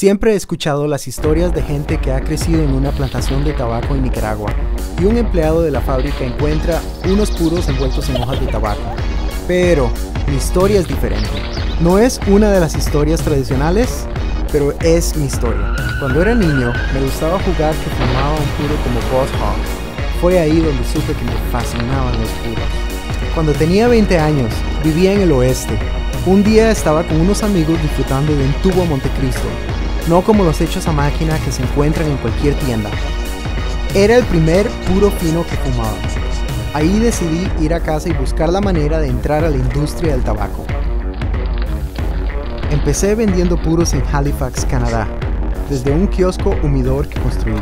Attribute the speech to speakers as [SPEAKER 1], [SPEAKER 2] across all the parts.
[SPEAKER 1] Siempre he escuchado las historias de gente que ha crecido en una plantación de tabaco en Nicaragua y un empleado de la fábrica encuentra unos puros envueltos en hojas de tabaco. Pero mi historia es diferente. No es una de las historias tradicionales, pero es mi historia. Cuando era niño me gustaba jugar que fumaba un puro como Boss Hog. Fue ahí donde supe que me fascinaban los puros. Cuando tenía 20 años, vivía en el oeste. Un día estaba con unos amigos disfrutando de un tubo a Montecristo no como los hechos a máquina que se encuentran en cualquier tienda. Era el primer puro fino que fumaba. Ahí decidí ir a casa y buscar la manera de entrar a la industria del tabaco. Empecé vendiendo puros en Halifax, Canadá, desde un kiosco humidor que construí.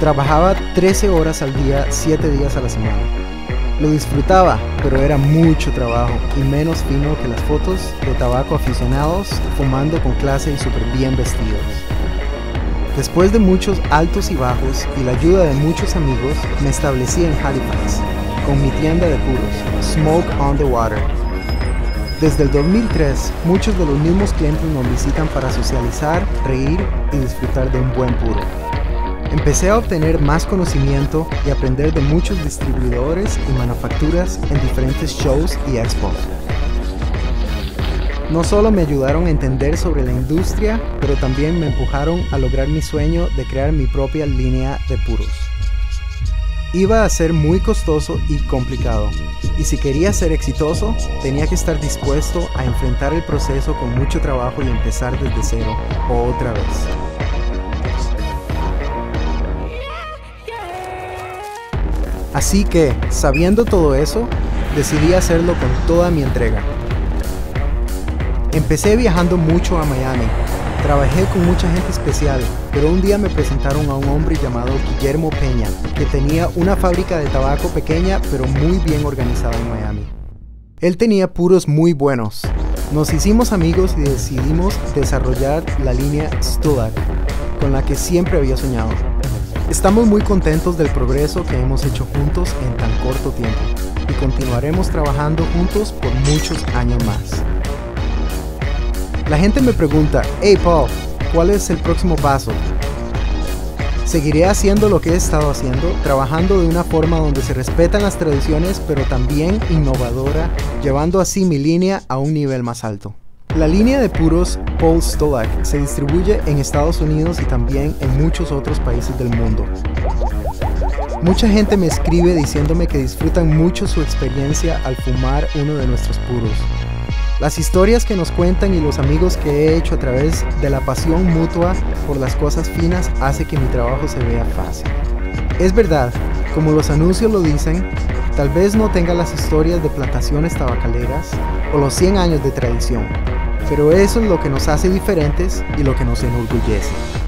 [SPEAKER 1] Trabajaba 13 horas al día, 7 días a la semana. Lo disfrutaba, pero era mucho trabajo y menos fino que las fotos de tabaco aficionados fumando con clase y súper bien vestidos. Después de muchos altos y bajos y la ayuda de muchos amigos, me establecí en Halifax con mi tienda de puros, Smoke on the Water. Desde el 2003, muchos de los mismos clientes nos visitan para socializar, reír y disfrutar de un buen puro. Empecé a obtener más conocimiento y aprender de muchos distribuidores y manufacturas en diferentes shows y expos. No solo me ayudaron a entender sobre la industria, pero también me empujaron a lograr mi sueño de crear mi propia línea de puros. Iba a ser muy costoso y complicado, y si quería ser exitoso, tenía que estar dispuesto a enfrentar el proceso con mucho trabajo y empezar desde cero otra vez. Así que, sabiendo todo eso, decidí hacerlo con toda mi entrega. Empecé viajando mucho a Miami. Trabajé con mucha gente especial, pero un día me presentaron a un hombre llamado Guillermo Peña, que tenía una fábrica de tabaco pequeña pero muy bien organizada en Miami. Él tenía puros muy buenos. Nos hicimos amigos y decidimos desarrollar la línea Stulac, con la que siempre había soñado. Estamos muy contentos del progreso que hemos hecho juntos en tan corto tiempo y continuaremos trabajando juntos por muchos años más. La gente me pregunta, hey Paul, ¿cuál es el próximo paso? Seguiré haciendo lo que he estado haciendo, trabajando de una forma donde se respetan las tradiciones, pero también innovadora, llevando así mi línea a un nivel más alto. La línea de puros Paul Stolak se distribuye en Estados Unidos y también en muchos otros países del mundo. Mucha gente me escribe diciéndome que disfrutan mucho su experiencia al fumar uno de nuestros puros. Las historias que nos cuentan y los amigos que he hecho a través de la pasión mutua por las cosas finas hace que mi trabajo se vea fácil. Es verdad, como los anuncios lo dicen, tal vez no tenga las historias de plantaciones tabacaleras o los 100 años de tradición, pero eso es lo que nos hace diferentes y lo que nos enorgullece.